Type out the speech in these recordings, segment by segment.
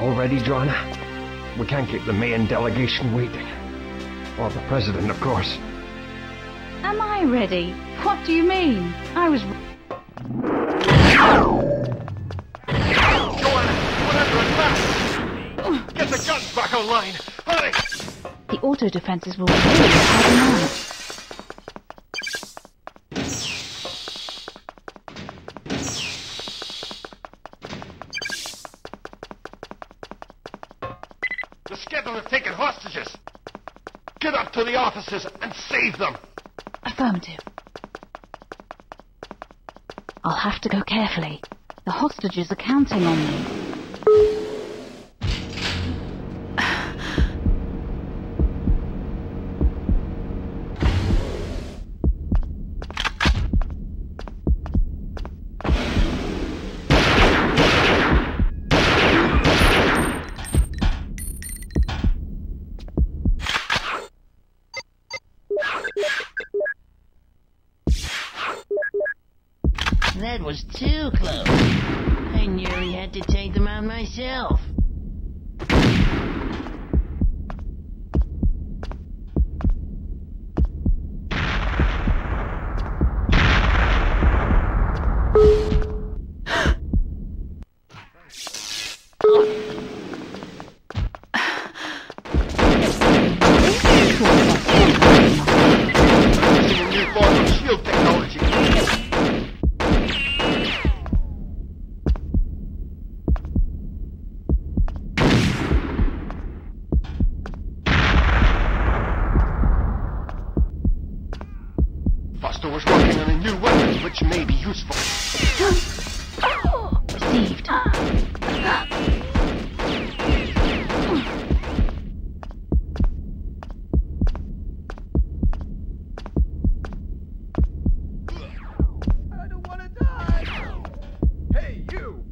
All ready, Joanna? We can't keep the main delegation waiting. Or the president, of course. Am I ready? What do you mean? I was. Joanna, put under attack! Get the guns back online! Hurry! The auto defenses will really help them out. The Skedar have taken hostages! Get up to the offices and save them! Affirmative. I'll have to go carefully. The hostages are counting on me. That was too close. I nearly had to take them out myself. Using a new form of shield technology. Foster was working on a new weapon which may be useful. Received. I don't want to die! Hey, you!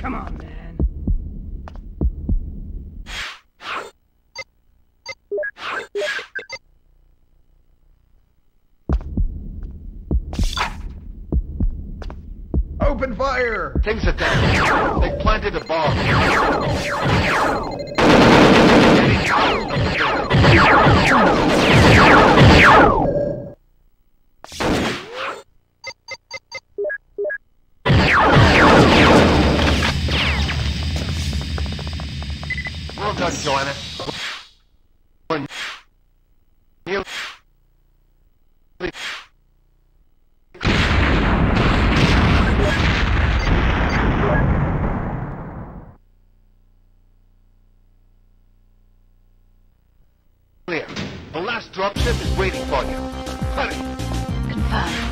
Come on, man. Open fire! Things are dead. They planted a bomb. Well done, Joanna. last dropship is waiting for you. Hurry!